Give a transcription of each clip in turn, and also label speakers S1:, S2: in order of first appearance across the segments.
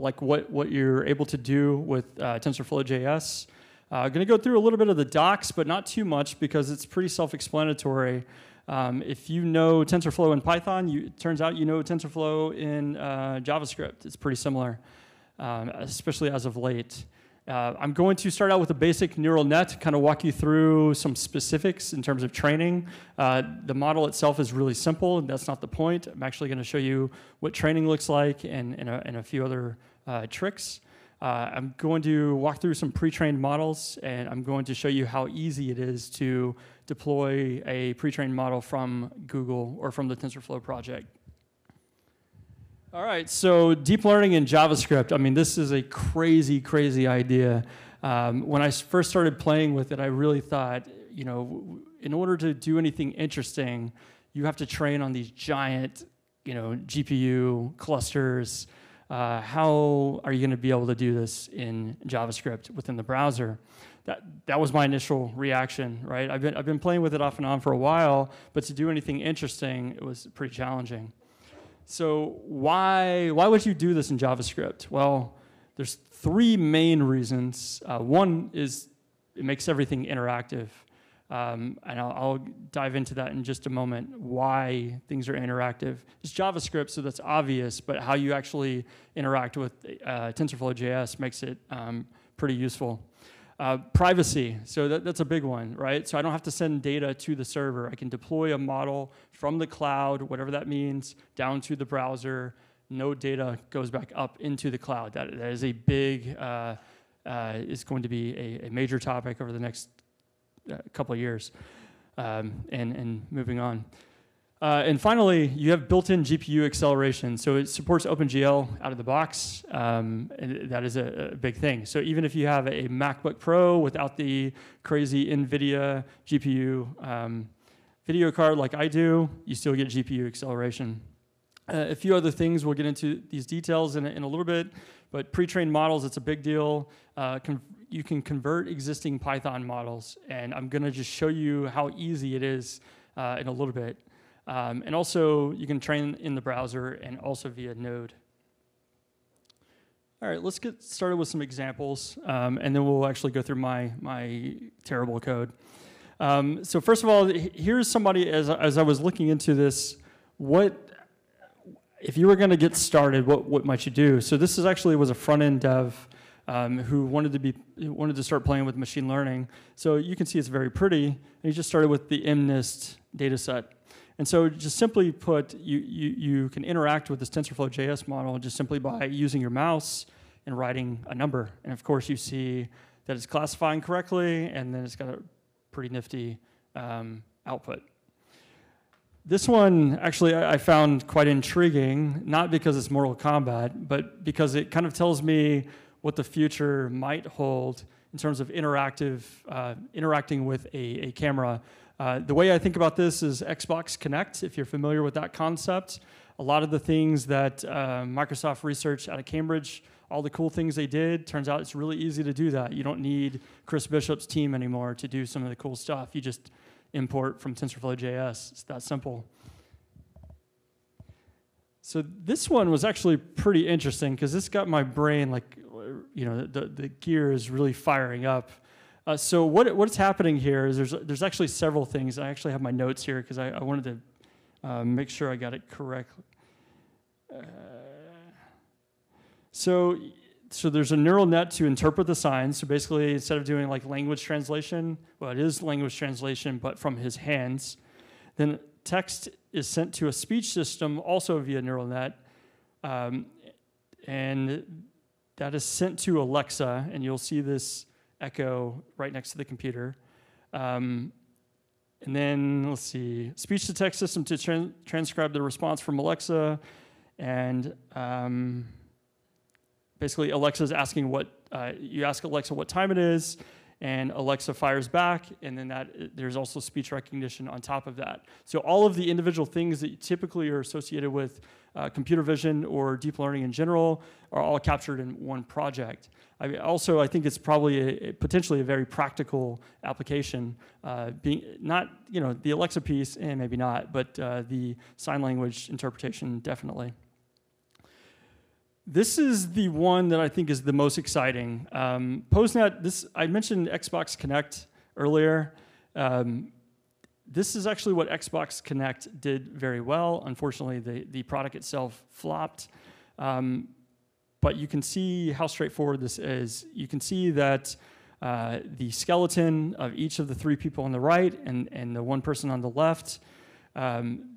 S1: like what, what you're able to do with uh, TensorFlow JS. I'm uh, going to go through a little bit of the docs, but not too much because it's pretty self-explanatory. Um, if you know TensorFlow in Python, you, it turns out you know TensorFlow in uh, JavaScript. It's pretty similar, um, especially as of late. Uh, I'm going to start out with a basic neural net, kind of walk you through some specifics in terms of training. Uh, the model itself is really simple, and that's not the point. I'm actually going to show you what training looks like and, and, a, and a few other uh, tricks. Uh, I'm going to walk through some pre-trained models, and I'm going to show you how easy it is to deploy a pre-trained model from Google or from the TensorFlow project. All right, so deep learning in JavaScript. I mean, this is a crazy, crazy idea. Um, when I first started playing with it, I really thought, you know, in order to do anything interesting, you have to train on these giant, you know, GPU clusters. Uh, how are you going to be able to do this in JavaScript within the browser? That, that was my initial reaction, right? I've been, I've been playing with it off and on for a while, but to do anything interesting, it was pretty challenging. So why, why would you do this in JavaScript? Well, there's three main reasons. Uh, one is it makes everything interactive. Um, and I'll, I'll, dive into that in just a moment, why things are interactive. It's JavaScript, so that's obvious, but how you actually interact with uh, makes it um, pretty useful. Uh, privacy, so that, that's a big one, right? So I don't have to send data to the server. I can deploy a model from the cloud, whatever that means, down to the browser. No data goes back up into the cloud. That, that is a big, uh, uh, is going to be a, a, major topic over the next uh, couple of years um, and, and moving on. Uh, and finally, you have built-in GPU acceleration. So it supports OpenGL out of the box. Um, and that is a, a, big thing. So even if you have a MacBook Pro without the crazy NVIDIA GPU um, video card like I do, you still get GPU acceleration. Uh, a few other things, we'll get into these details in in a little bit, but pre-trained models, it's a big deal. Uh, you can convert existing Python models, and I'm gonna just show you how easy it is uh, in a little bit. Um, and also, you can train in the browser and also via Node. All right, let's get started with some examples, um, and then we'll actually go through my, my terrible code. Um, so first of all, here's somebody, as, as I was looking into this, what, if you were gonna get started, what, what might you do? So this is actually was a front-end dev um, who wanted to be wanted to start playing with machine learning. So you can see it's very pretty. And he just started with the MNIST data set. And so just simply put, you, you, you can interact with this TensorFlow JS model just simply by using your mouse and writing a number. And of course, you see that it's classifying correctly, and then it's got a pretty nifty um, output. This one, actually, I found quite intriguing, not because it's Mortal Kombat, but because it kind of tells me what the future might hold in terms of interactive, uh, interacting with a, a camera uh, the way I think about this is Xbox Kinect, if you're familiar with that concept. A lot of the things that uh, Microsoft researched out of Cambridge, all the cool things they did, turns out it's really easy to do that. You don't need Chris Bishop's team anymore to do some of the cool stuff. You just import from TensorFlow JS. It's that simple. So this one was actually pretty interesting because this got my brain like, you know, the, the gear is really firing up. Uh, so what, what's happening here is there's, there's actually several things. I actually have my notes here because I, I, wanted to uh, make sure I got it correctly. Uh, so, so there's a neural net to interpret the signs. So basically, instead of doing like language translation, well, it is language translation, but from his hands. Then text is sent to a speech system, also via neural net, um, and that is sent to Alexa. And you'll see this Echo right next to the computer. Um, and then let's see, speech to text system to tran transcribe the response from Alexa. And um, basically, Alexa is asking what, uh, you ask Alexa what time it is, and Alexa fires back, and then that there's also speech recognition on top of that. So all of the individual things that typically are associated with uh, computer vision or deep learning in general are all captured in one project. I mean, also, I think it's probably a, a potentially a very practical application. Uh, being not, you know, the Alexa piece, and eh, maybe not, but uh, the sign language interpretation definitely. This is the one that I think is the most exciting. Um, PoseNet, this I mentioned Xbox Kinect earlier. Um, this is actually what Xbox Kinect did very well. Unfortunately, the, the product itself flopped. Um, but you can see how straightforward this is. You can see that uh, the skeleton of each of the three people on the right and, and the one person on the left, um,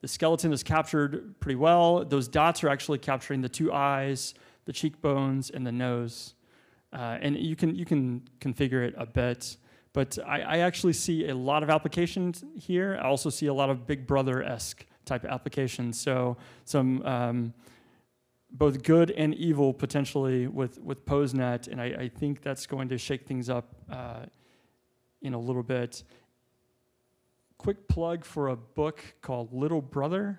S1: the skeleton is captured pretty well. Those dots are actually capturing the two eyes, the cheekbones, and the nose. Uh, and you can, you can configure it a bit. But I, I, actually see a lot of applications here. I also see a lot of Big Brother-esque type applications. So some um, both good and evil potentially with, with PoseNet, and I, I think that's going to shake things up uh, in a little bit. Quick plug for a book called Little Brother.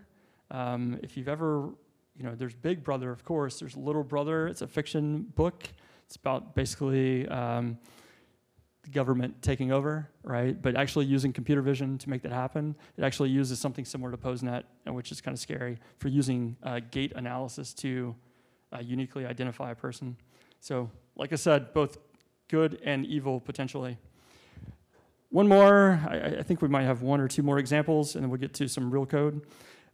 S1: Um, if you've ever, you know, there's Big Brother, of course. There's Little Brother. It's a fiction book. It's about basically um, the government taking over, right? But actually using computer vision to make that happen. It actually uses something similar to PoseNet, which is kind of scary for using uh, gait analysis to uh, uniquely identify a person. So, like I said, both good and evil potentially. One more, I, I think we might have one or two more examples, and then we'll get to some real code.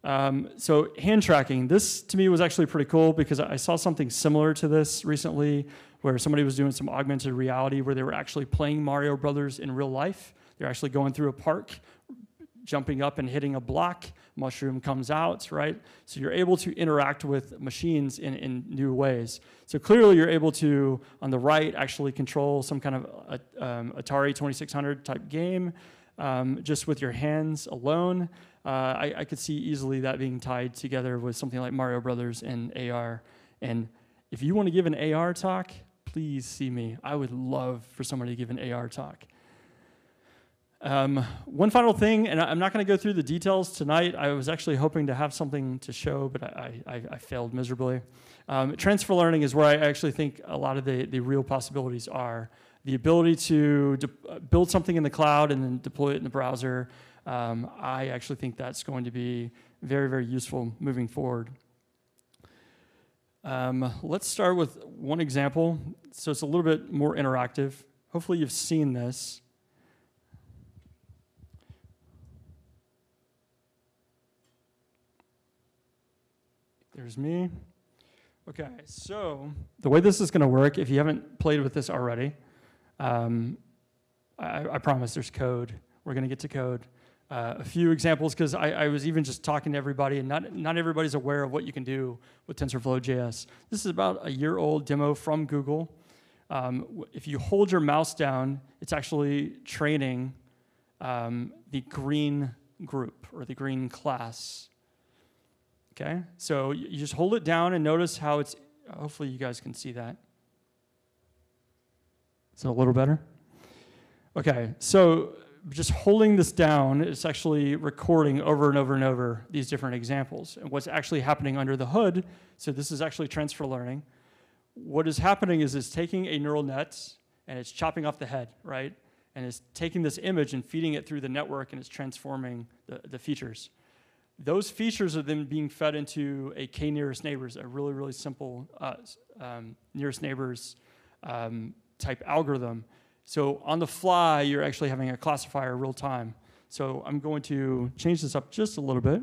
S1: Um, so hand tracking, this to me was actually pretty cool because I saw something similar to this recently where somebody was doing some augmented reality where they were actually playing Mario Brothers in real life. They're actually going through a park, jumping up and hitting a block, mushroom comes out, right? So you're able to interact with machines in, in new ways. So clearly you're able to, on the right, actually control some kind of a, um, Atari 2600 type game um, just with your hands alone. Uh, I, I could see easily that being tied together with something like Mario Brothers and AR. And if you want to give an AR talk, please see me. I would love for somebody to give an AR talk. Um, one final thing, and I'm not going to go through the details tonight. I was actually hoping to have something to show, but I, I, I failed miserably. Um, transfer learning is where I actually think a lot of the, the real possibilities are. The ability to de- build something in the cloud and then deploy it in the browser, um, I actually think that's going to be very, very useful moving forward. Um, let's start with one example. So it's a little bit more interactive. Hopefully you've seen this. Me. Okay, so the way this is going to work, if you haven't played with this already, um, I, I promise there's code. We're going to get to code uh, a few examples because I, I, was even just talking to everybody, and not, not everybody's aware of what you can do with TensorFlow JS. This is about a year old demo from Google. Um, if you hold your mouse down, it's actually training um, the green group or the green class. Okay, so you just hold it down and notice how it's, hopefully you guys can see that. Is it a little better? Okay, so just holding this down, it's actually recording over and over and over these different examples. And what's actually happening under the hood, so this is actually transfer learning. What is happening is it's taking a neural net and it's chopping off the head, right? And it's taking this image and feeding it through the network and it's transforming the, the features. Those features are then being fed into a k nearest neighbors, a really, really simple uh, um, nearest neighbors um, type algorithm so on the fly, you're actually having a classifier real time. So I'm going to change this up just a little bit.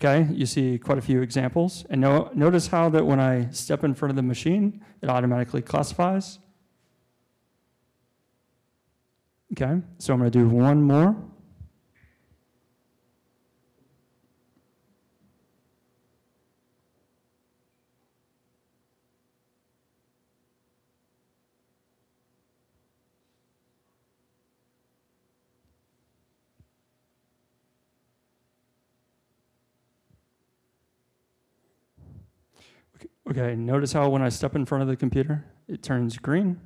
S1: Okay, you see quite a few examples. And no, notice how that when I step in front of the machine, it automatically classifies. Okay, so I'm to do one more. Okay, notice how when I step in front of the computer, it turns green.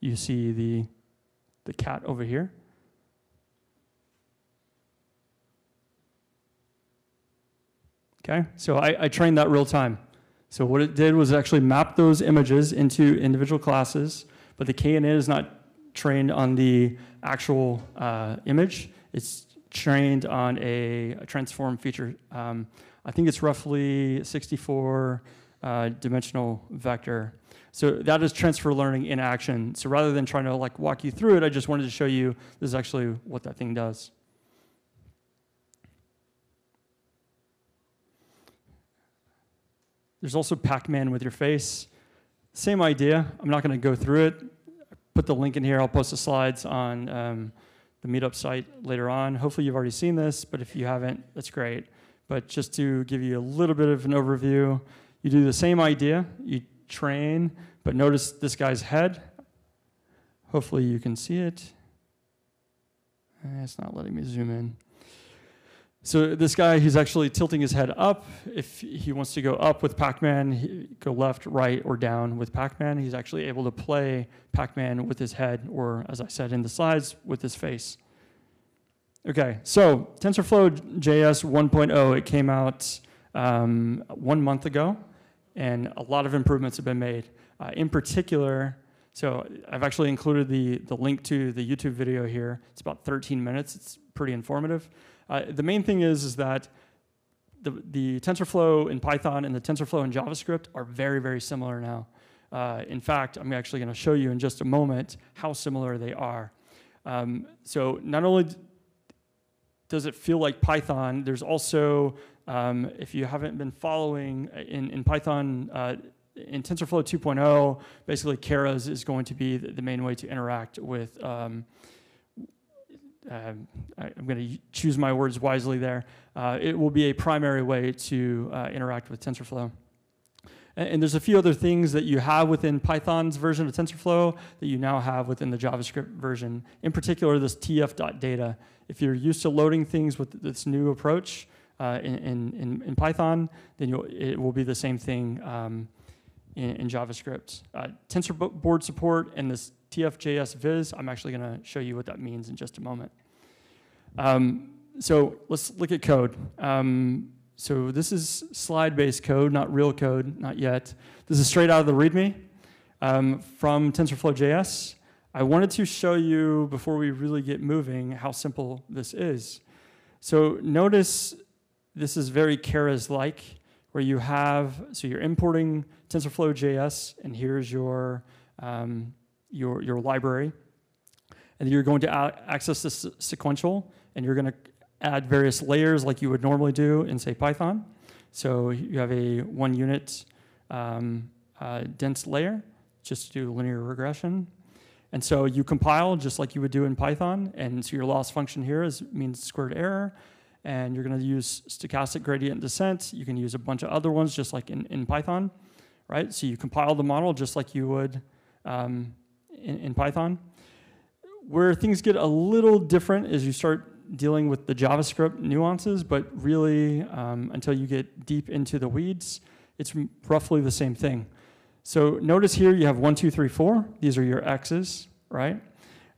S1: You see the, the cat over here. Okay, so I, I trained that real time. So what it did was actually map those images into individual classes, but the KNN is not trained on the actual uh, image. It's trained on a, a transform feature. Um, I think it's roughly 64 uh, dimensional vector. So that is transfer learning in action. So rather than trying to like walk you through it, I just wanted to show you this is actually what that thing does. There's also Pac-Man with your face. Same idea. I'm not going to go through it. Put the link in here. I'll post the slides on um, the meetup site later on. Hopefully you've already seen this, but if you haven't, that's great. But just to give you a little bit of an overview, you do the same idea. You train, but notice this guy's head. Hopefully you can see it. Eh, it's not letting me zoom in. So this guy, he's actually tilting his head up. If he wants to go up with Pac-Man, go left, right, or down with Pac-Man. He's actually able to play Pac-Man with his head, or as I said in the slides, with his face. Okay, so TensorFlow JS 1.0, it came out um, one month ago, and a lot of improvements have been made. Uh, in particular, so I've actually included the, the link to the YouTube video here. It's about 13 minutes. It's pretty informative. Uh, the main thing is, is that the, the TensorFlow in Python and the TensorFlow in JavaScript are very, very similar now. Uh, in fact, I'm actually going to show you in just a moment how similar they are. Um, so not only does it feel like Python, there's also, um, if you haven't been following uh, in, in Python, uh, in TensorFlow 2.0, basically Keras is going to be the, the main way to interact with um, um, I, am going to choose my words wisely there. Uh, it will be a primary way to uh, interact with TensorFlow. And, and, there's a few other things that you have within Python's version of TensorFlow that you now have within the JavaScript version. In particular, this tf.data. If you're used to loading things with this new approach uh, in, in, in, Python, then it will be the same thing um, in, in, JavaScript. Uh, TensorBoard support and this TFJS viz. I'm actually going to show you what that means in just a moment. Um, so let's look at code. Um, so this is slide-based code, not real code, not yet. This is straight out of the README um, from TensorFlow.js. I wanted to show you, before we really get moving, how simple this is. So notice this is very Keras-like, where you have, so you're importing TensorFlow.js, and here's your um, your, your library. And you're going to access this sequential, and you're going to add various layers like you would normally do in, say, Python. So you have a one unit um, uh, dense layer just to do linear regression. And so you compile just like you would do in Python. And so your loss function here is mean squared error. And you're going to use stochastic gradient descent. You can use a bunch of other ones just like in, in Python, right? So you compile the model just like you would um, in, in Python. Where things get a little different is you start dealing with the JavaScript nuances, but really um, until you get deep into the weeds, it's roughly the same thing. So notice here you have one, two, three, four. These are your x's, right?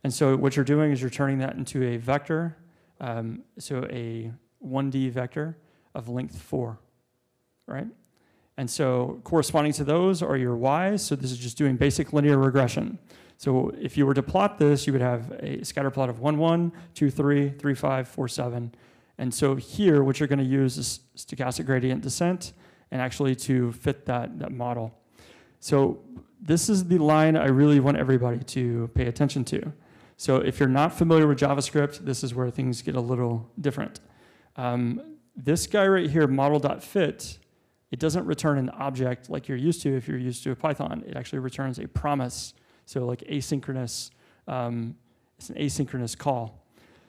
S1: And so what you're doing is you're turning that into a vector, um, so a 1D vector of length four, right? And so corresponding to those are your y's. So this is just doing basic linear regression. So if you were to plot this, you would have a scatter plot of 1, 1, 2, 3, 3, 5, 4, 7. And so here, what you're going to use is stochastic gradient descent and actually to fit that, that model. So this is the line I really want everybody to pay attention to. So if you're not familiar with JavaScript, this is where things get a little different. Um, this guy right here, model.fit, it doesn't return an object like you're used to if you're used to Python. It actually returns a promise so like asynchronous, um, it's an asynchronous call.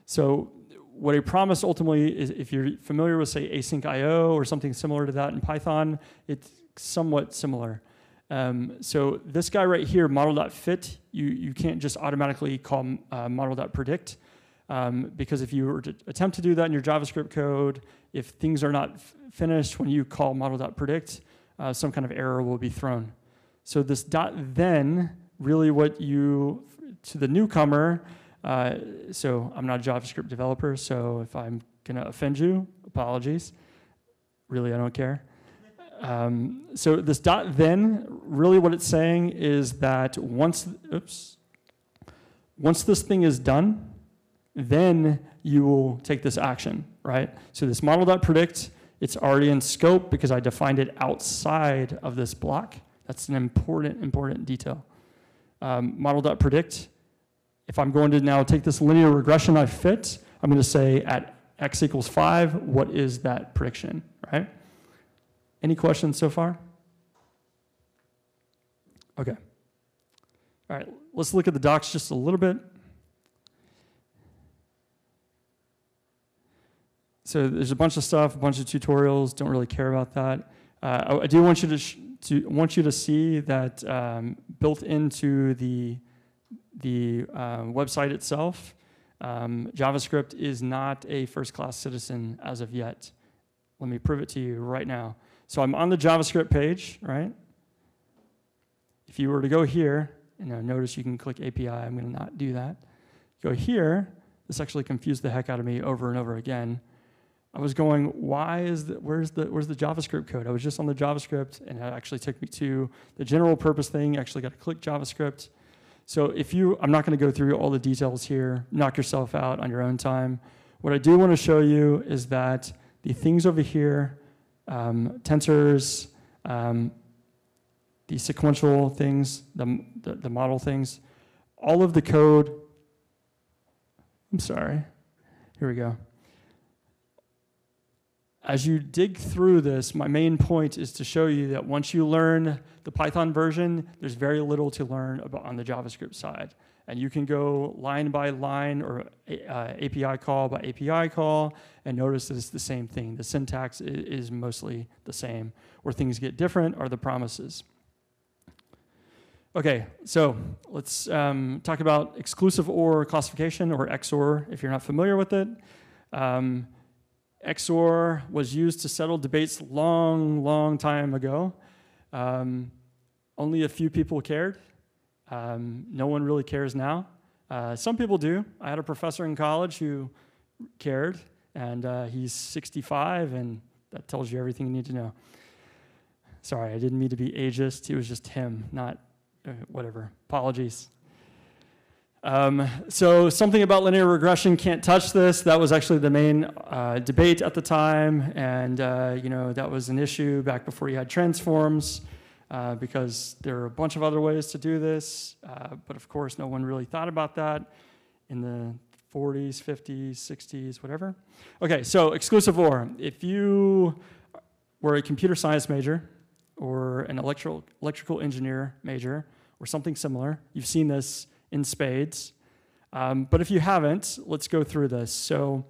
S1: So what a promise ultimately is, if you're familiar with say async IO or something similar to that in Python, it's somewhat similar. Um, so this guy right here, model.fit, you, you can't just automatically call uh, model.predict um, because if you were to attempt to do that in your JavaScript code, if things are not finished when you call model.predict, uh, some kind of error will be thrown. So this dot then really what you, to the newcomer, uh, so I'm not a JavaScript developer, so if I'm gonna offend you, apologies. Really, I don't care. Um, so this dot then, really what it's saying is that once, oops, once this thing is done, then you will take this action, right? So this model.predict, it's already in scope because I defined it outside of this block. That's an important, important detail. Um, model.predict, if I'm going to now take this linear regression I fit, I'm going to say at x equals 5, what is that prediction, right? Any questions so far? Okay. All right, let's look at the docs just a little bit. So there's a bunch of stuff, a bunch of tutorials. Don't really care about that. Uh, I, I, do want you to, to want you to see that um, built into the the uh, website itself, um, JavaScript is not a first-class citizen as of yet. Let me prove it to you right now. So I'm on the JavaScript page, right? If you were to go here, know, notice you can click API. I'm going to not do that. Go here. This actually confused the heck out of me over and over again. I was going, why is the, where's the, where's the JavaScript code? I was just on the JavaScript and it actually took me to the general purpose thing. actually got to click JavaScript. So if you, I'm not going to go through all the details here, knock yourself out on your own time. What I do want to show you is that the things over here, um, tensors, um, the sequential things, the, the, the model things, all of the code, I'm sorry, here we go. As you dig through this, my main point is to show you that once you learn the Python version, there's very little to learn about on the JavaScript side. And you can go line by line or uh, API call by API call and notice that it's the same thing. The syntax is mostly the same. Where things get different are the promises. Okay, so let's um, talk about exclusive OR classification or XOR if you're not familiar with it. Um, XOR was used to settle debates long, long time ago. Um, only a few people cared. Um, no one really cares now. Uh, some people do. I had a professor in college who cared, and uh, he's 65, and that tells you everything you need to know. Sorry, I didn't mean to be ageist. It was just him, not uh, whatever. Apologies. Um, so something about linear regression can't touch this. That was actually the main uh, debate at the time, and uh, you know that was an issue back before you had transforms, uh, because there are a bunch of other ways to do this. Uh, but of course, no one really thought about that in the 40s, 50s, 60s, whatever. Okay, so exclusive OR. If you were a computer science major or an electrical electrical engineer major or something similar, you've seen this in spades. Um, but if you haven't, let's go through this. So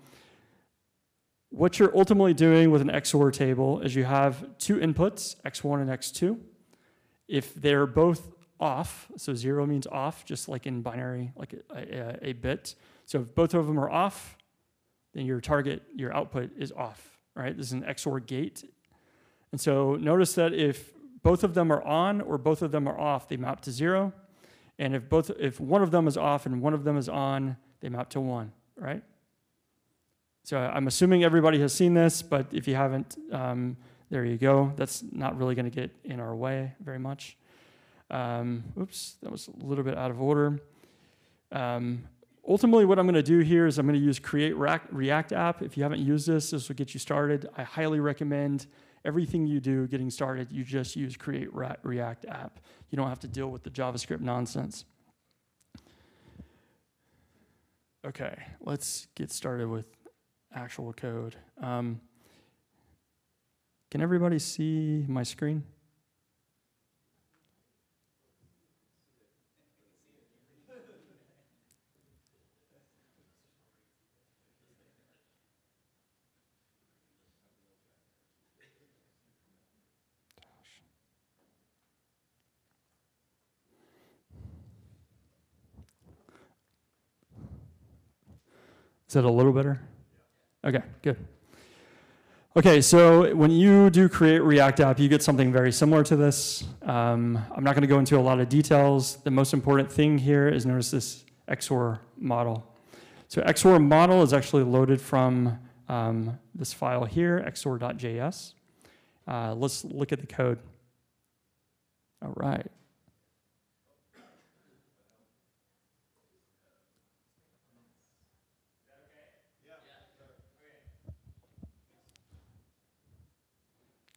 S1: what you're ultimately doing with an XOR table is you have two inputs, x1 and x2. If they're both off, so zero means off, just like in binary, like a, a, a bit. So if both of them are off, then your target, your output is off, right? This is an XOR gate. And so notice that if both of them are on or both of them are off, they map to zero. And if both if one of them is off and one of them is on, they map to one, right? So I'm assuming everybody has seen this, but if you haven't, um, there you go. That's not really going to get in our way very much. Um, oops, that was a little bit out of order. Um, ultimately, what I'm going to do here is I'm going to use Create React App. If you haven't used this, this will get you started. I highly recommend everything you do getting started, you just use Create React App. You don't have to deal with the JavaScript nonsense. Okay, let's get started with actual code. Um, can everybody see my screen? Is that a little better? Okay, good. Okay, so when you do create React app, you get something very similar to this. Um, I'm not going to go into a lot of details. The most important thing here is notice this XOR model. So XOR model is actually loaded from um, this file here, xor.js. Uh, let's look at the code. All right.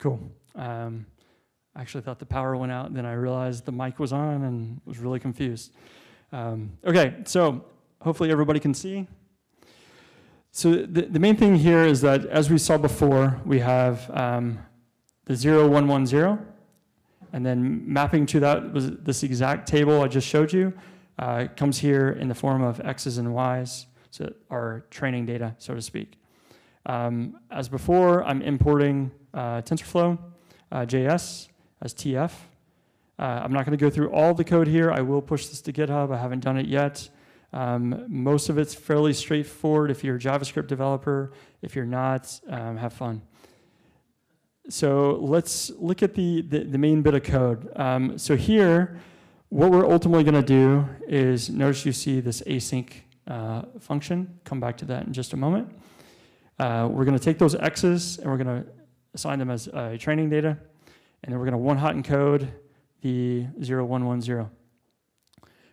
S1: Cool. Um, I actually thought the power went out, and then I realized the mic was on and was really confused. Um, okay, so hopefully everybody can see. So the, the main thing here is that, as we saw before, we have um, the 0110, and then mapping to that was this exact table I just showed you uh, comes here in the form of x's and y's, so our training data, so to speak. Um, as before, I'm importing uh, TensorFlow uh, JS as TF. Uh, I'm not going to go through all the code here. I will push this to GitHub. I haven't done it yet. Um, most of it's fairly straightforward if you're a JavaScript developer. If you're not, um, have fun. So let's look at the, the, the main bit of code. Um, so here, what we're ultimately going to do is notice you see this async uh, function. Come back to that in just a moment. Uh, we're going to take those x's and we're going to assign them as uh, training data. And then we're going to one-hot encode the 0110.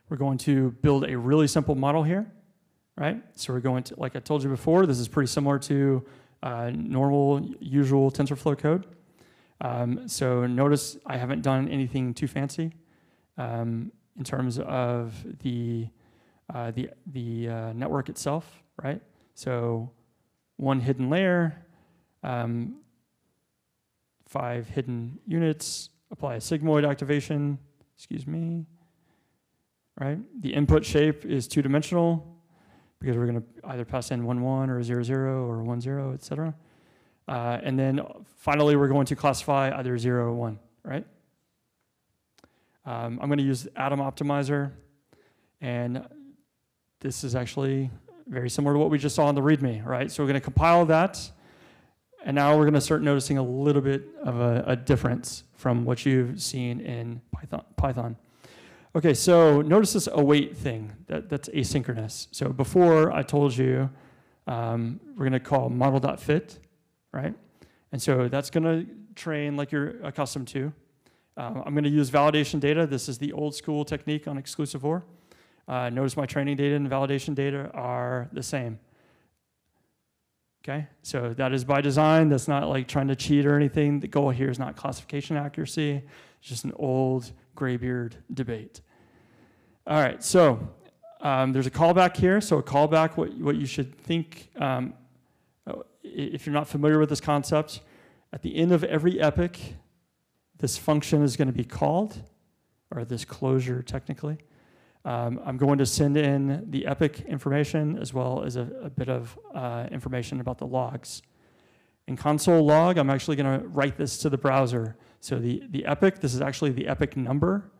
S1: We're going to build a really simple model here, right? So we're going to, like I told you before, this is pretty similar to uh, normal, usual TensorFlow code. Um, so notice I haven't done anything too fancy um, in terms of the, uh, the, the uh, network itself, right? So one hidden layer, um, five hidden units, apply a sigmoid activation, excuse me, right? The input shape is two-dimensional because we're going to either pass in 1, 1 or 0, 0 or 1, 0, et cetera. Uh, and then finally, we're going to classify either 0 or 1, right? Um, I'm going to use Adam Optimizer, and this is actually very similar to what we just saw in the README, right? So we're going to compile that, and now we're going to start noticing a little bit of a, a difference from what you've seen in Python. Python. Okay, so notice this await thing, that, that's asynchronous. So before I told you um, we're gonna call model.fit, right? And so that's gonna train like you're accustomed to. Uh, I'm gonna use validation data. This is the old school technique on exclusive OR. Uh, notice my training data and validation data are the same. Okay, so that is by design. That's not like trying to cheat or anything. The goal here is not classification accuracy. It's just an old graybeard debate. All right, so um, there's a callback here. So a callback, what, what you should think, um, if you're not familiar with this concept, at the end of every epoch, this function is going to be called, or this closure technically. Um, I'm going to send in the epoch information as well as a, a bit of uh, information about the logs. In console log, I'm actually going to write this to the browser. So the, the epoch, this is actually the epoch number.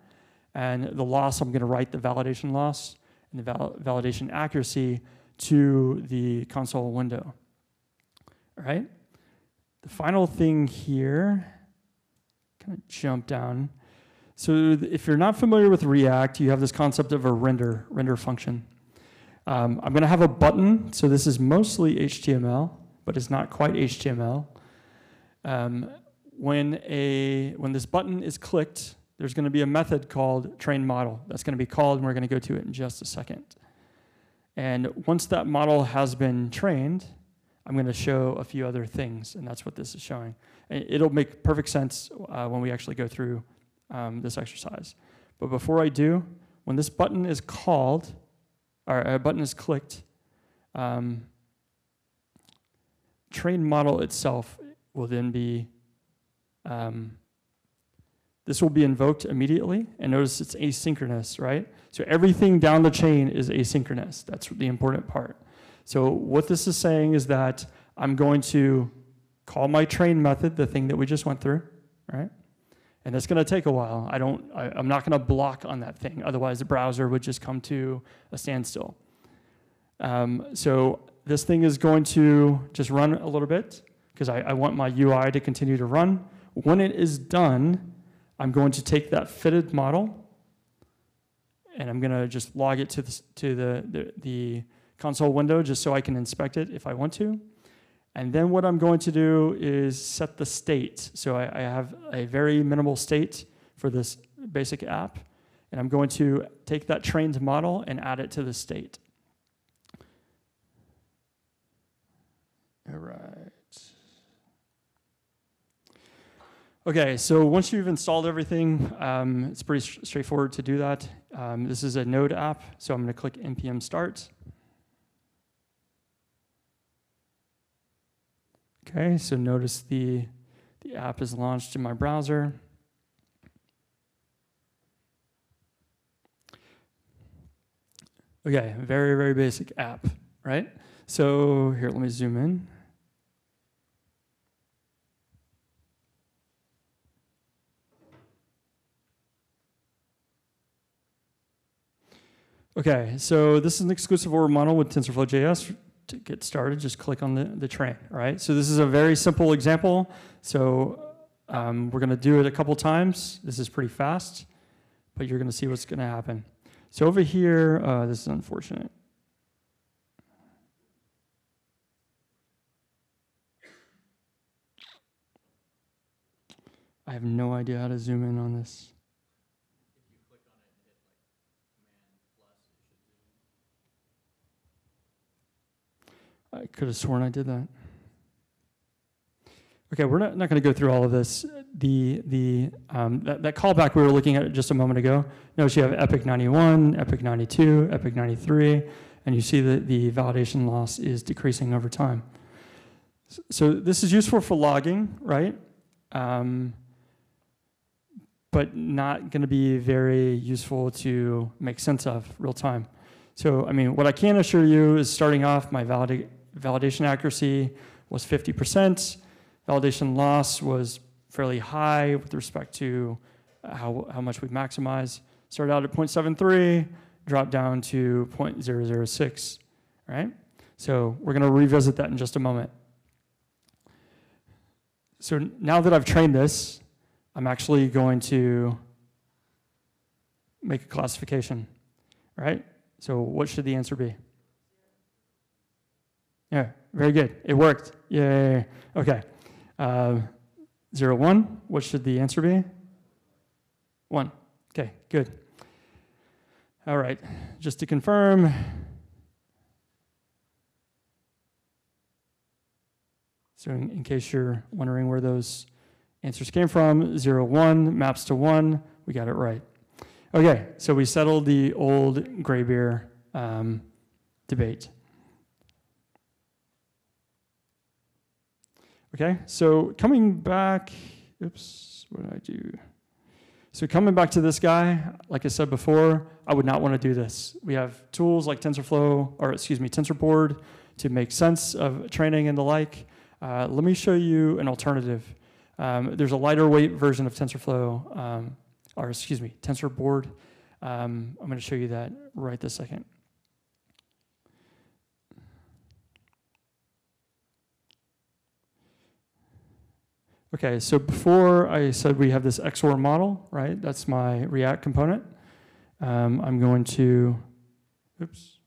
S1: And the loss, I'm going to write the validation loss and the val validation accuracy to the console window. All right? The final thing here, kind of jump down. So if you're not familiar with React, you have this concept of a render, render function. Um, I'm going to have a button. So this is mostly HTML, but it's not quite HTML. Um, when, a, when this button is clicked, there's going to be a method called train model that's going to be called, and we're going to go to it in just a second. And once that model has been trained, I'm going to show a few other things, and that's what this is showing. It'll make perfect sense uh, when we actually go through um, this exercise. But before I do, when this button is called, or a button is clicked, um, train model itself will then be, um, this will be invoked immediately. And notice it's asynchronous, right? So everything down the chain is asynchronous. That's the important part. So what this is saying is that I'm going to call my train method, the thing that we just went through, right? And that's going to take a while. I don't, I, am not going to block on that thing. Otherwise, the browser would just come to a standstill. Um, so this thing is going to just run a little bit because I, I, want my UI to continue to run. When it is done, I'm going to take that fitted model and I'm going to just log it to, the, to the, the, the console window just so I can inspect it if I want to. And then what I'm going to do is set the state. So I, I, have a very minimal state for this basic app. And I'm going to take that trained model and add it to the state. All right. Okay, so once you've installed everything, um, it's pretty straightforward to do that. Um, this is a Node app, so I'm going to click npm start. Okay, so notice the, the app is launched in my browser. Okay, very, very basic app, right? So here, let me zoom in. Okay, so this is an exclusive order model with TensorFlow JS. To get started, just click on the, the train, right? So this is a very simple example. So um, we're gonna do it a couple times. This is pretty fast, but you're gonna see what's gonna happen. So over here, uh, this is unfortunate. I have no idea how to zoom in on this. I could have sworn I did that. Okay, we're not, not going to go through all of this. The, the, um, that, that callback we were looking at just a moment ago, notice you have Epoch 91, Epoch 92, Epoch 93, and you see that the validation loss is decreasing over time. So this is useful for logging, right? Um, but not going to be very useful to make sense of real time. So, I mean, what I can assure you is starting off, my valid validation accuracy was 50%. Validation loss was fairly high with respect to how, how much we maximize. Started out at 0.73, dropped down to 0.006, right? So we're going to revisit that in just a moment. So now that I've trained this, I'm actually going to make a classification, right? So what should the answer be? Yeah, very good. It worked. Yay. Okay. Uh, zero, one. What should the answer be? One. Okay, good. All right. Just to confirm, so in, in case you're wondering where those answers came from, zero, one maps to one. We got it right. Okay, so we settled the old graybeer um, debate. Okay, so coming back, oops, what did I do? So coming back to this guy, like I said before, I would not want to do this. We have tools like TensorFlow, or excuse me, TensorBoard to make sense of training and the like. Uh, let me show you an alternative. Um, there's a lighter weight version of TensorFlow, um, or excuse me, TensorBoard. Um, I'm going to show you that right this second. Okay, so before I said we have this XOR model, right? That's my React component. Um, I'm going to, oops.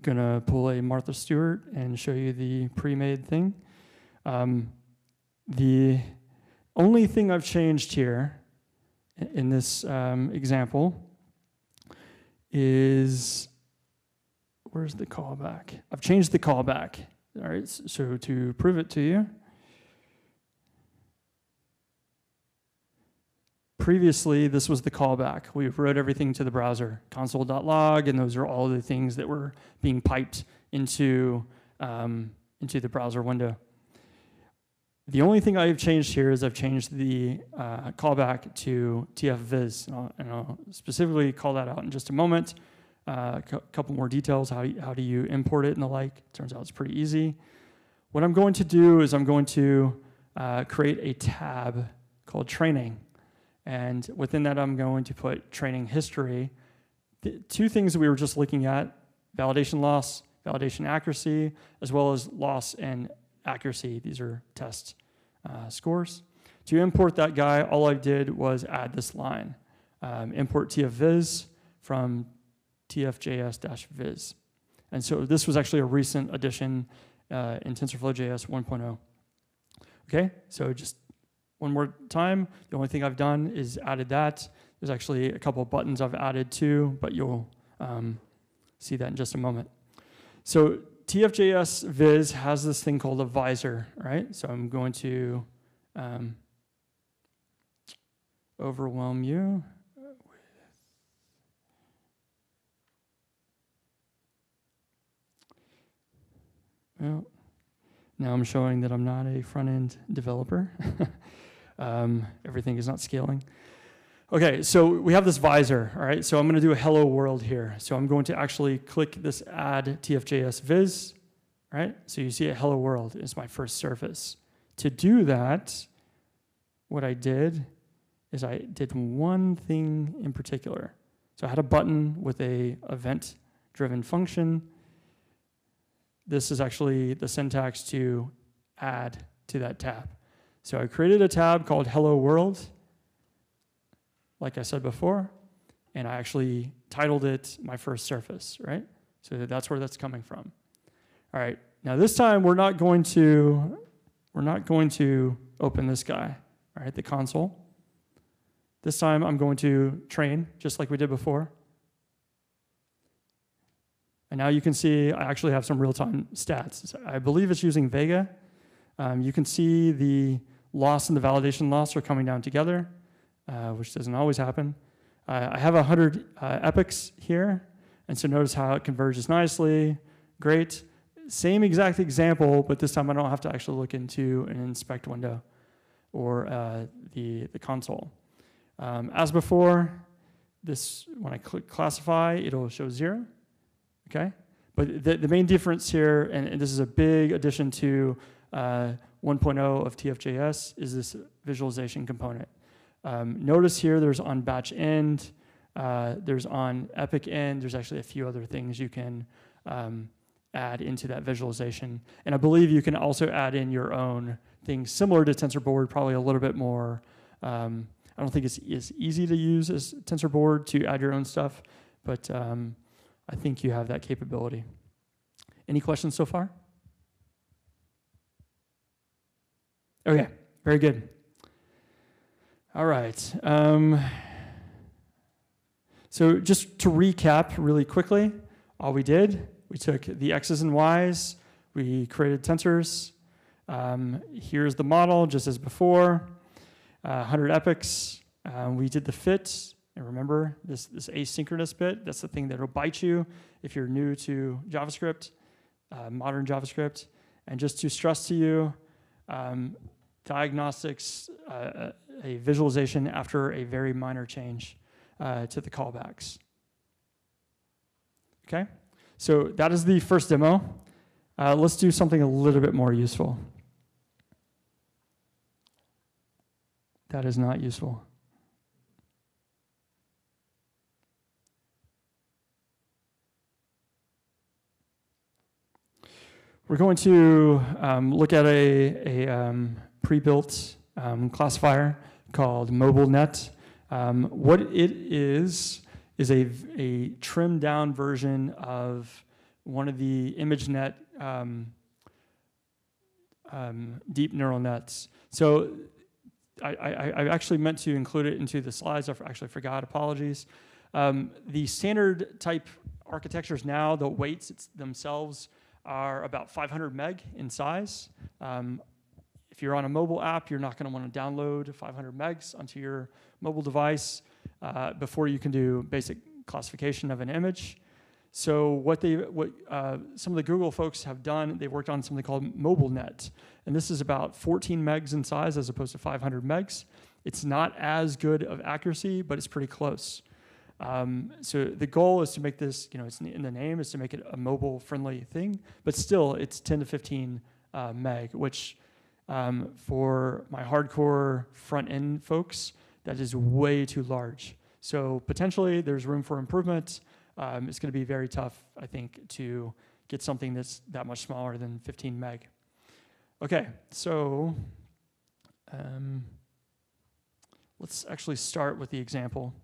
S1: Gonna pull a Martha Stewart and show you the pre-made thing. Um, the only thing I've changed here in this um, example is where's the callback? I've changed the callback. All right, so to prove it to you, previously this was the callback. We wrote everything to the browser, console.log, and those are all the things that were being piped into, um, into the browser window. The only thing I've changed here is I've changed the uh, callback to tfvis, and I'll, and I'll, specifically call that out in just a moment. A uh, couple more details, how, how do you import it and the like. Turns out it's pretty easy. What I'm going to do is I'm going to uh, create a tab called training. And within that, I'm going to put training history. The two things that we were just looking at, validation loss, validation accuracy, as well as loss and accuracy. These are test uh, scores. To import that guy, all I did was add this line. Um, import tfvis from tfjs-vis. And so this was actually a recent addition uh, in TensorFlow JS 1.0. Okay, so just one more time. The only thing I've done is added that. There's actually a couple buttons I've added too, but you'll um, see that in just a moment. So tfjs-vis has this thing called a visor, right? So I'm going to um, overwhelm you. Well, now I'm showing that I'm not a front-end developer. um, everything is not scaling. Okay, so we have this visor, all right? So I'm gonna do a hello world here. So I'm going to actually click this add tfjs-vis, right? So you see a hello world is my first surface. To do that, what I did is I did one thing in particular. So I had a button with a event-driven function. This is actually the syntax to add to that tab. So I created a tab called Hello World, like I said before, and I actually titled it my first surface, right? So that's where that's coming from. All right, now this time we're not going to, we're not going to open this guy, all right, the console. This time I'm going to train, just like we did before. And now you can see I actually have some real-time stats. I believe it's using Vega. Um, you can see the loss and the validation loss are coming down together uh, which doesn't always happen. Uh, I have 100 uh, epochs here, and so notice how it converges nicely. Great. Same exact example, but this time I don't have to actually look into an inspect window or uh, the, the console. Um, as before, this when I click classify, it'll show zero, okay? But the, the main difference here, and, and this is a big addition to uh, 1.0 of TFJS, is this visualization component. Um, notice here there's on batch end, uh, there's on epoch end, there's actually a few other things you can um, add into that visualization. And I believe you can also add in your own things similar to TensorBoard, probably a little bit more. Um, I don't think it's as easy to use as TensorBoard to add your own stuff, but um, I think you have that capability. Any questions so far? Okay, very good. All right. Um, so just to recap really quickly, all we did, we took the x's and y's, we created tensors. Um, here's the model, just as before, uh, 100 epochs. Um, we did the fit, and remember this, this asynchronous bit, that's the thing that will bite you if you're new to JavaScript, uh, modern JavaScript. And just to stress to you, um, diagnostics, uh, a visualization after a very minor change uh, to the callbacks. Okay, so that is the first demo. Uh, let's do something a little bit more useful. That is not useful. We're going to um, look at a, a um, pre-built um, classifier called MobileNet. Um, what it is is a, a trimmed down version of one of the ImageNet um, um, deep neural nets. So I, I, I, actually meant to include it into the slides. I actually forgot. Apologies. Um, the standard type architectures now, the weights themselves are about 500 meg in size. Um, if you're on a mobile app, you're not going to want to download 500 megs onto your mobile device uh, before you can do basic classification of an image. So what they, what uh, some of the Google folks have done, they've worked on something called MobileNet, and this is about 14 megs in size as opposed to 500 megs. It's not as good of accuracy, but it's pretty close. Um, so the goal is to make this, you know, it's in the name, is to make it a mobile-friendly thing, but still, it's 10 to 15 uh, meg, which um, for my hardcore front end folks, that is way too large. So potentially there's room for improvement. Um, it's going to be very tough, I think, to get something that's that much smaller than 15 meg. Okay, so um, let's actually start with the example.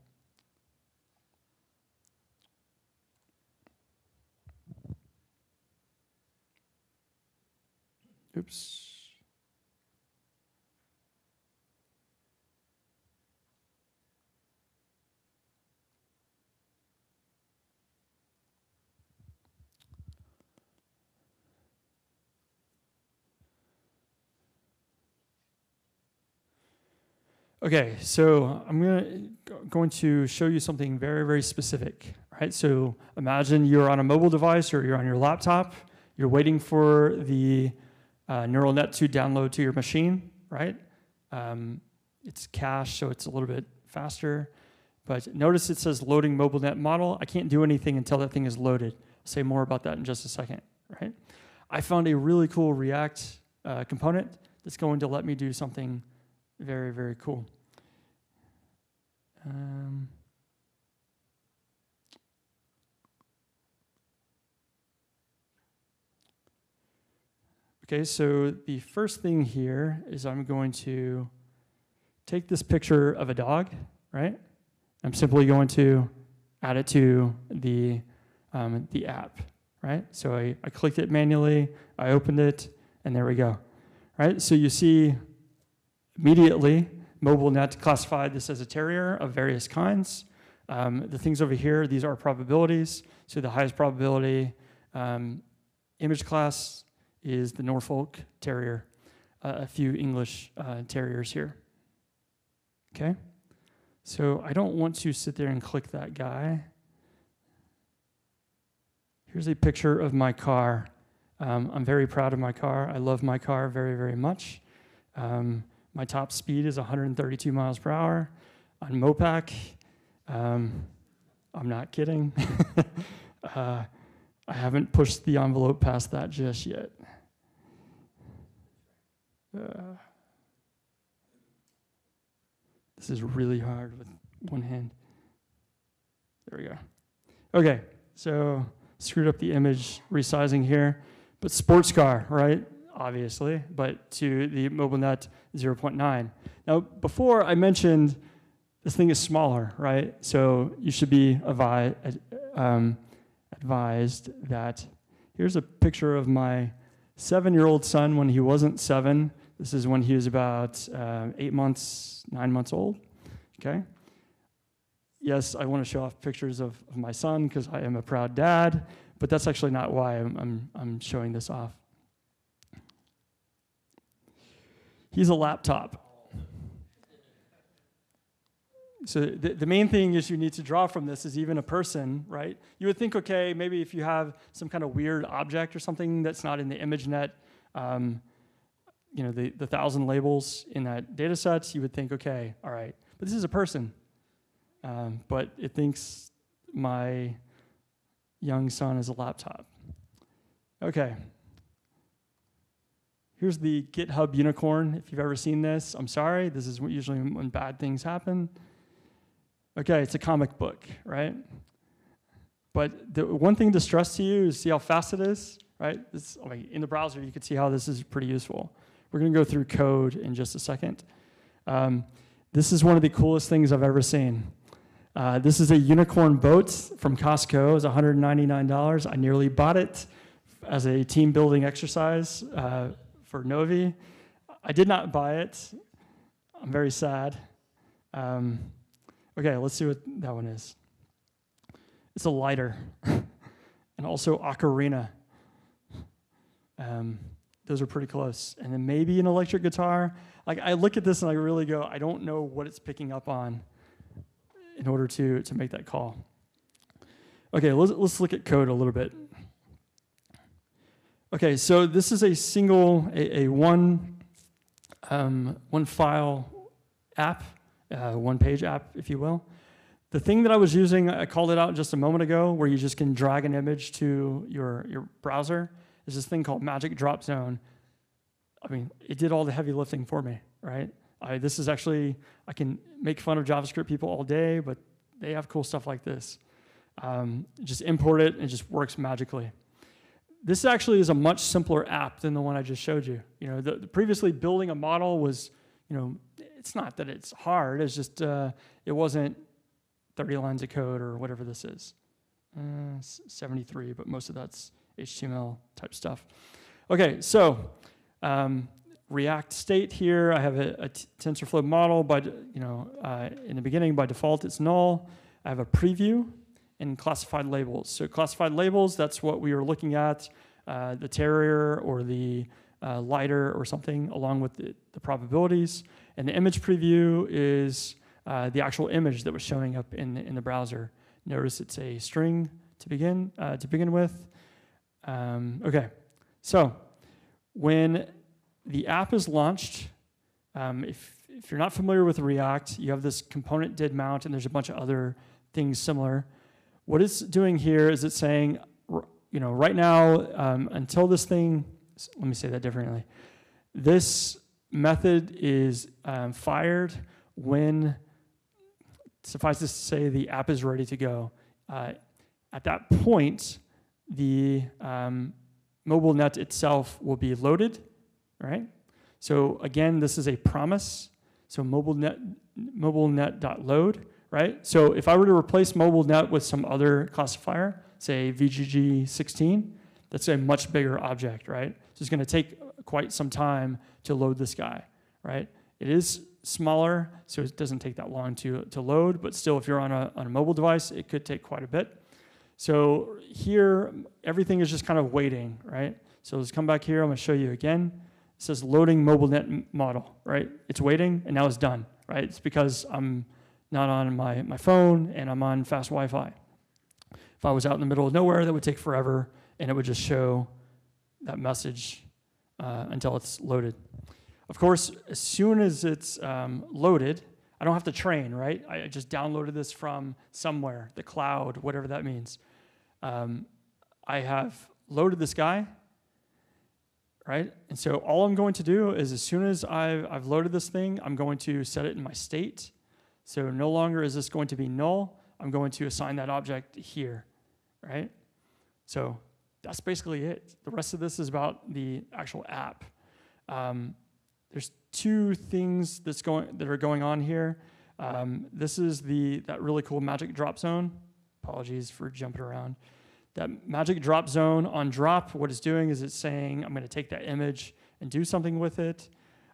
S1: Oops. Okay, so I'm gonna, going to show you something very, very specific, right? So imagine you're on a mobile device or you're on your laptop, you're waiting for the uh, neural net to download to your machine, right? Um, it's cached, so it's a little bit faster. But notice it says loading mobile net model. I can't do anything until that thing is loaded. I'll say more about that in just a second, right? I found a really cool React uh, component that's going to let me do something very, very cool. Um, okay, so the first thing here is I'm going to take this picture of a dog, right? I'm simply going to add it to the, um, the app, right? So I, I clicked it manually, I opened it, and there we go, right? So you see immediately MobileNet classified this as a terrier of various kinds. Um, the things over here, these are probabilities. So the highest probability um, image class is the Norfolk Terrier, uh, a few English uh, terriers here. Okay? So I don't want to sit there and click that guy. Here's a picture of my car. Um, I'm very proud of my car. I love my car very, very much. Um, my top speed is 132 miles per hour on MoPac. Um, I'm not kidding. uh, I haven't pushed the envelope past that just yet. Uh, this is really hard with one hand. There we go. Okay, so screwed up the image resizing here, but sports car, right? Obviously, but to the MobileNet 0.9. Now, before I mentioned this thing is smaller, right? So you should be um, advised that here's a picture of my seven-year-old son when he wasn't seven. This is when he was about uh, eight months, nine months old. Okay. Yes, I want to show off pictures of, of my son because I am a proud dad, but that's actually not why I'm, I'm, I'm showing this off. He's a laptop. So the, the main thing is you need to draw from this is even a person, right? You would think, okay, maybe if you have some kind of weird object or something that's not in the ImageNet, um, you know, the, the thousand labels in that data set, you would think, okay, all right. But this is a person. Um, but it thinks my young son is a laptop. Okay. Here's the GitHub unicorn. If you've ever seen this, I'm sorry. This is usually when bad things happen. Okay, it's a comic book, right? But the one thing to stress to you is see how fast it is, right? This, in the browser, you can see how this is pretty useful. We're going to go through code in just a second. Um, this is one of the coolest things I've ever seen. Uh, this is a unicorn boat from Costco. It was $199. I nearly bought it as a team building exercise uh, for Novi. I did not buy it. I'm very sad. Um, okay, let's see what that one is. It's a lighter and also ocarina. Um, those are pretty close. And then maybe an electric guitar. Like I look at this and I really go, I don't know what it's picking up on in order to, to make that call. Okay, let's, let's look at code a little bit. Okay, so this is a single, a, a one, um, one file app, uh, one page app, if you will. The thing that I was using, I called it out just a moment ago, where you just can drag an image to your, your browser is this thing called Magic Drop Zone. I mean, it did all the heavy lifting for me, right? I, this is actually, I can make fun of JavaScript people all day, but they have cool stuff like this. Um, just import it and it just works magically. This actually is a much simpler app than the one I just showed you. You know, the, the previously building a model was, you know, it's not that it's hard, it's just, uh, it wasn't 30 lines of code or whatever this is. Uh, 73, but most of that's HTML type stuff. Okay, so um, React state here, I have a, a TensorFlow model, but you know, uh, in the beginning by default it's null. I have a preview and classified labels. So classified labels, that's what we were looking at, uh, the terrier or the, uh, lighter or something along with the, the, probabilities. And the image preview is uh, the actual image that was showing up in the, in the browser. Notice it's a string to begin uh, to begin with. Um, okay, so when the app is launched, um, if if you're not familiar with React, you have this component did mount, and there's a bunch of other things similar. What it's doing here is it's saying, you know, right now um, until this thing, let me say that differently. This method is um, fired when, suffice to say, the app is ready to go. Uh, at that point, the um, mobile net itself will be loaded, right? So again, this is a promise. So mobile net, mobile net.load, right? So if I were to replace mobile net with some other classifier, say VGG16, that's a much bigger object, right? So it's going to take quite some time to load this guy, right? It is smaller, so it doesn't take that long to, to load, but still, if you're on a, on a mobile device, it could take quite a bit. So here, everything is just kind of waiting, right? So let's come back here. I'm going to show you again. It says loading MobileNet model, right? It's waiting, and now it's done, right? It's because I'm not on my, my phone, and I'm on fast Wi-Fi. If I was out in the middle of nowhere, that would take forever, and it would just show that message uh, until it's loaded. Of course, as soon as it's um, loaded, I don't have to train, right? I just downloaded this from somewhere, the cloud, whatever that means. Um, I have loaded this guy, right? And so all I'm going to do is as soon as I've, I've loaded this thing, I'm going to set it in my state. So no longer is this going to be null. I'm going to assign that object here, right? So that's basically it. The rest of this is about the actual app. Um, there's two things that's going that are going on here. Um, this is the that really cool magic drop zone. Apologies for jumping around. That magic drop zone on drop, what it's doing is it's saying, I'm going to take that image and do something with it.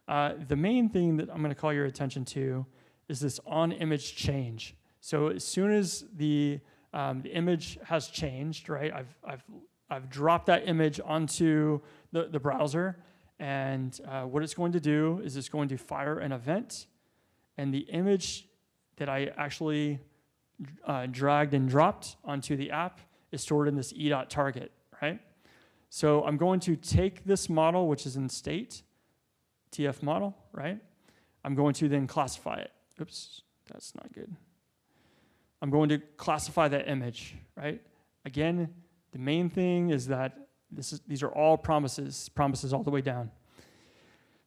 S1: Uh, the main thing that I'm going to call your attention to is this on image change. So as soon as the, um, the image has changed, right, I've, I've, I've dropped that image onto the, the browser. And uh, what it's going to do is it's going to fire an event. And the image that I actually uh, dragged and dropped onto the app is stored in this e.target, right? So I'm going to take this model, which is in state, TF model, right? I'm going to then classify it. Oops, that's not good. I'm going to classify that image, right? Again, the main thing is that this is, these are all promises, promises all the way down.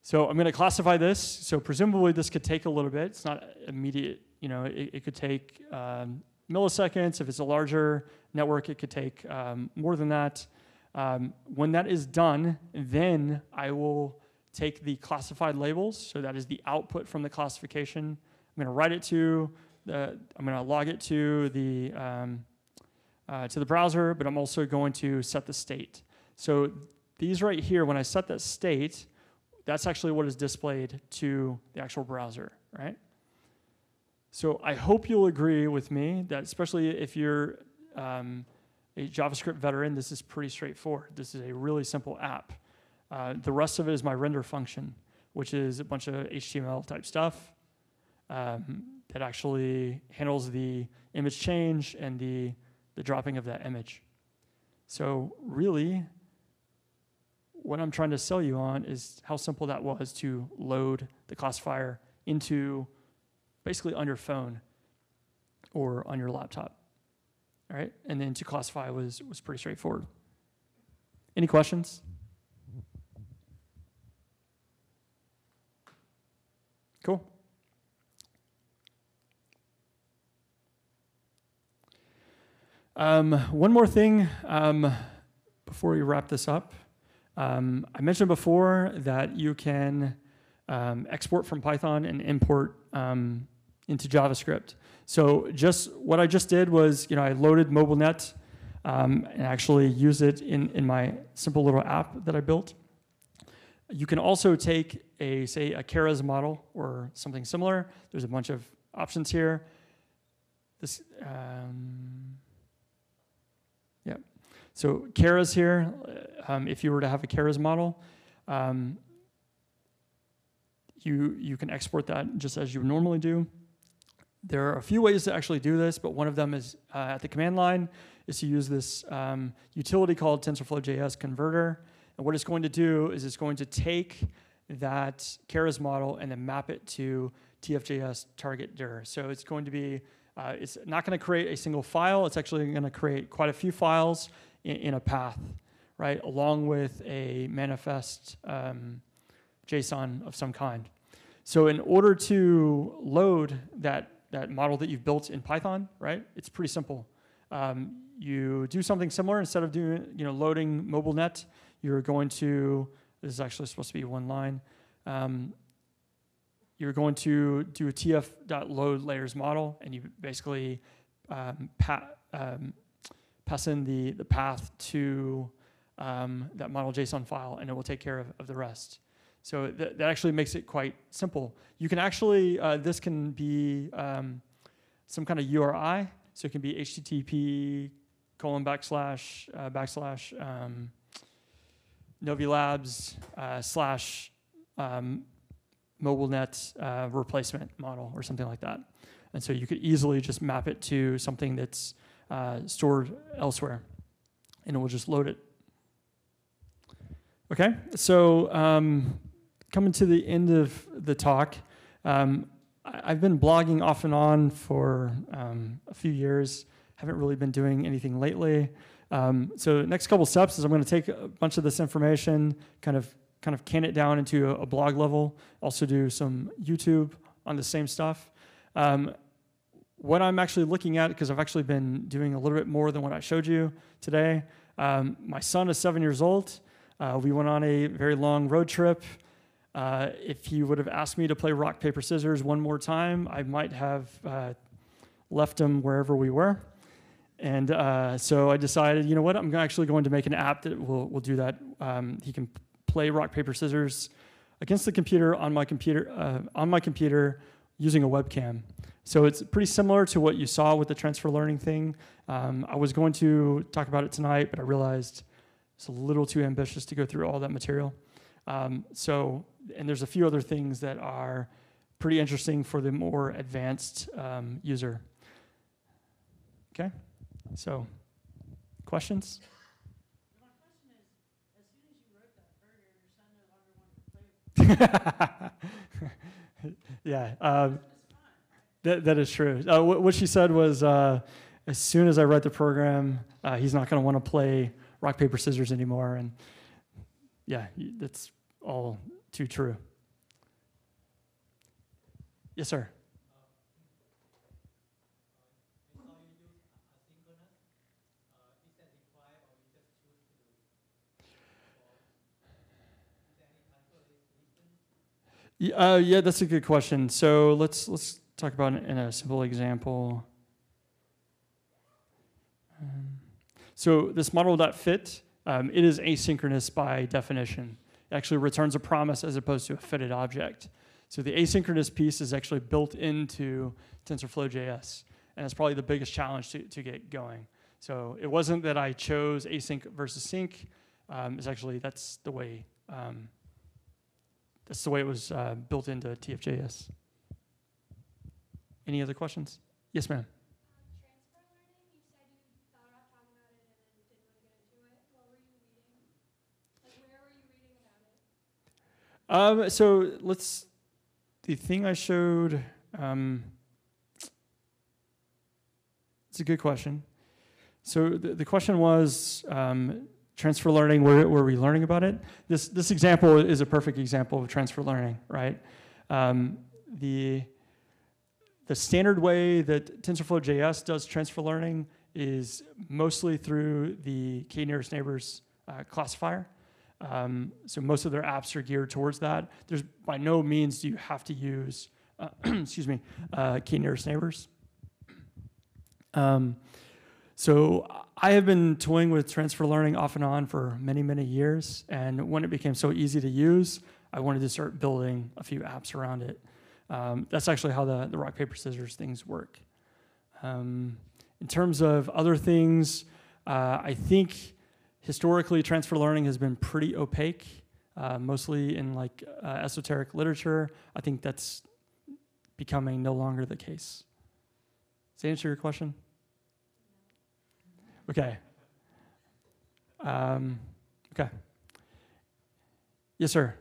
S1: So I'm going to classify this. So presumably this could take a little bit. It's not immediate. You know, it, it could take um, milliseconds. If it's a larger network, it could take um, more than that. Um, when that is done, then I will take the classified labels. So that is the output from the classification. I'm going to write it to the, I'm going to log it to the, um, uh, to the browser, but I'm also going to set the state. So these right here, when I set that state, that's actually what is displayed to the actual browser, right? So I hope you'll agree with me that especially if you're um, a JavaScript veteran, this is pretty straightforward. This is a really simple app. Uh, the rest of it is my render function, which is a bunch of HTML type stuff um, that actually handles the image change and the, the dropping of that image. So really, what I'm trying to sell you on is how simple that was to load the classifier into basically on your phone or on your laptop. All right, and then to classify was was pretty straightforward. Any questions? Cool. Um, one more thing um, before we wrap this up. Um, I mentioned before that you can um, export from Python and import um, into JavaScript. So just what I just did was, you know, I loaded MobileNet um, and actually use it in, in my simple little app that I built. You can also take a, say, a Keras model or something similar. There's a bunch of options here. This, um. So Keras here, um, if you were to have a Keras model, um, you, you can export that just as you normally do. There are a few ways to actually do this, but one of them is uh, at the command line is to use this um, utility called TensorFlow.js converter. And what it's going to do is it's going to take that Keras model and then map it to TFJS target dir. So it's going to be, uh, it's not going to create a single file. It's actually going to create quite a few files in, in, a path, right, along with a manifest um, JSON of some kind. So in order to load that, that model that you've built in Python, right, it's pretty simple. Um, you do something similar instead of doing, you know, loading MobileNet, you're going to, this is actually supposed to be one line, um, you're going to do a tf.load layers model, and you basically um, pa um, pass in the, the path to um, that model JSON file, and it will take care of, of the rest. So th that actually makes it quite simple. You can actually, uh, this can be um, some kind of URI, so it can be HTTP colon backslash uh, backslash um, Novi Labs uh, slash um, MobileNet uh, replacement model or something like that. And so you could easily just map it to something that's uh, stored elsewhere, and it will just load it. Okay, so um, coming to the end of the talk, um, I've been blogging off and on for um, a few years. Haven't really been doing anything lately. Um, so next couple steps is I'm going to take a bunch of this information, kind of kind of can it down into a, blog level. Also do some YouTube on the same stuff. Um, what I'm actually looking at, because I've actually been doing a little bit more than what I showed you today. Um, my son is seven years old. Uh, we went on a very long road trip. Uh, if he would have asked me to play rock, paper, scissors one more time, I might have uh, left him wherever we were. And uh, so I decided, you know what, I'm actually going to make an app that will, will do that. Um, he can play rock, paper, scissors against the computer on my computer, uh, on my computer using a webcam. So it's pretty similar to what you saw with the transfer learning thing. Um, I was going to talk about it tonight, but I realized it's a little too ambitious to go through all that material. Um, so, and there's a few other things that are pretty interesting for the more advanced um, user. Okay. So, questions? yeah, um, that, that is true. Uh, what, what, she said was, uh, as soon as I write the program, uh, he's not going to want to play rock paper scissors anymore, and yeah, that's all too true. Yes, sir. Uh, yeah, that's a good question. So let's let's talk about in a simple example. Um, so this model.fit, um, it is asynchronous by definition. It actually returns a promise as opposed to a fitted object. So the asynchronous piece is actually built into TensorFlow.js, and it's probably the biggest challenge to, to get going. So it wasn't that I chose async versus sync. Um, it's actually, that's the way um, that's the way it was uh, built into TFJS. Any other questions? Yes, ma'am. Um, so let's, the thing I showed, um, it's a good question. So the, the question was, um, transfer learning, where were we learning about it? This, this example is a perfect example of transfer learning, right? Um, the, the standard way that TensorFlow.js does transfer learning is mostly through the k-nearest neighbors uh, classifier. Um, so most of their apps are geared towards that. There's by no means do you have to use, uh, excuse me, uh, k-nearest neighbors. Um, so I have been toying with transfer learning off and on for many, many years. And when it became so easy to use, I wanted to start building a few apps around it. Um, that's actually how the, the rock, paper, scissors things work. Um, in terms of other things, uh, I think historically transfer learning has been pretty opaque. uh, mostly in like uh, esoteric literature. I think that's becoming no longer the case. Does that answer your question? Okay. Um, okay. Yes, sir.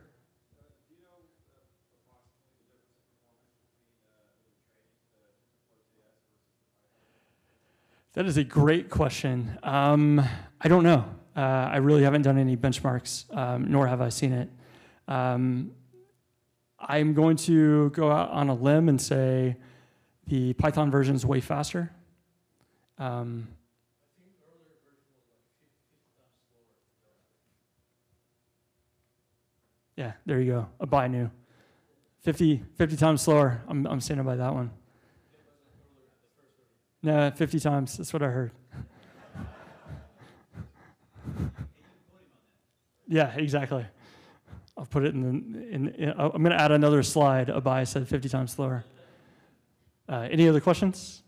S1: That is a great question. Um, I don't know. Uh, I really haven't done any benchmarks, um, nor have I seen it. Um, I'm going to go out on a limb and say the Python version is way faster. Um, yeah, there you go. A buy new. 50, 50 times slower. I'm, I'm standing by that one. No, 50 times. That's what I heard. yeah, exactly. I'll put it in the. In, in, I'm going to add another slide. Abai said 50 times slower. Uh, any other questions?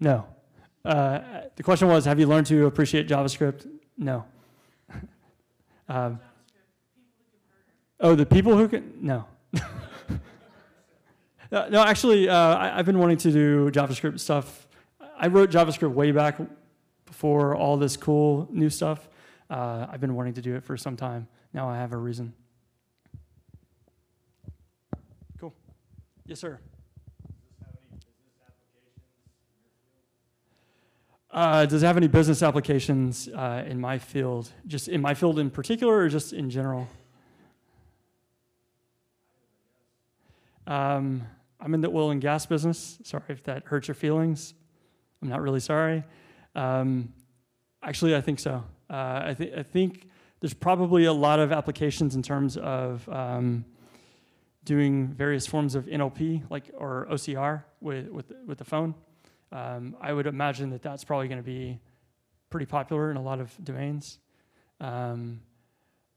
S1: No. Uh, the question was, have you learned to appreciate JavaScript? No. um, Oh, the people who can? No. no, actually, uh, I, have been wanting to do JavaScript stuff. I wrote JavaScript way back before all this cool new stuff. Uh, I've been wanting to do it for some time. Now I have a reason. Cool. Yes, sir. Uh, does it have any business applications uh, in my field? Just in my field in particular, or just in general? Um, I'm in the oil and gas business. Sorry if that hurts your feelings. I'm not really sorry. Um, actually, I think so. Uh, I, th- I, think there's probably a lot of applications in terms of um, doing various forms of NLP, like or OCR with with with the phone. Um, I would imagine that that's probably going to be pretty popular in a lot of domains. Um,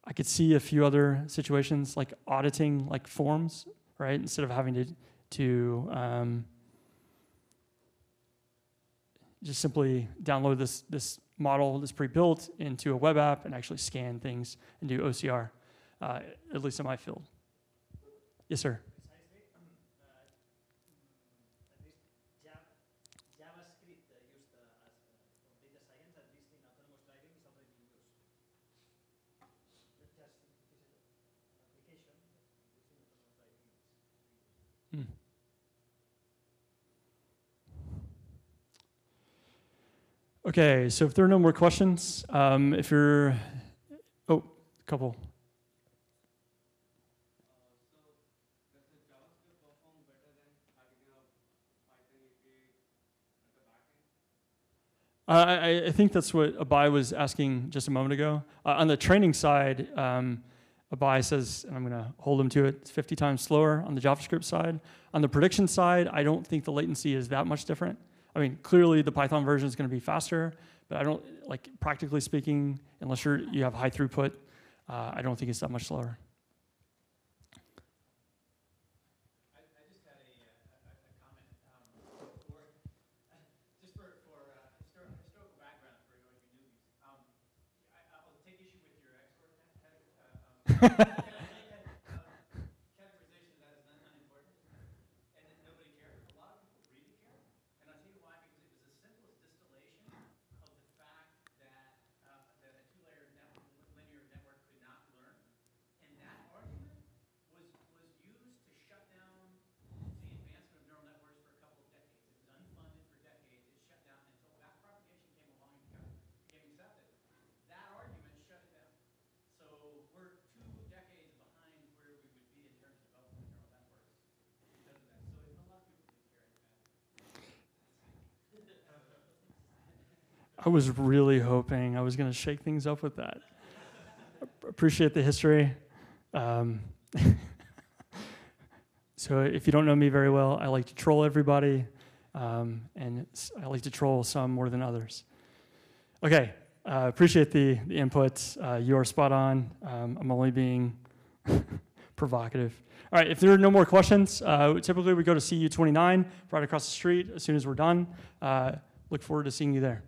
S1: I could see a few other situations like auditing like forms right? Instead of having to, to um, just simply download this, this model that's pre-built into a web app and actually scan things and do OCR, uh, at least in my field. Yes, sir. Okay, so if there are no more questions, um, if you're, oh, a couple. I, I, think that's what Abai was asking just a moment ago. Uh, on the training side, um, Abai says, and I'm going to hold him to it, it's 50 times slower on the JavaScript side. On the prediction side, I don't think the latency is that much different. I mean, clearly the Python version is going to be faster, but I don't, like practically speaking, unless you're, you have high throughput, uh, I don't think it's that much slower. I was really hoping I was going to shake things up with that. Appreciate the history. Um, so, if you don't know me very well, I like to troll everybody, um, and I like to troll some more than others. Okay, uh, appreciate the, the input. Uh, you are spot on. Um, I'm only being provocative. All right, if there are no more questions, uh, typically we go to CU29 right across the street as soon as we're done. Uh, look forward to seeing you there.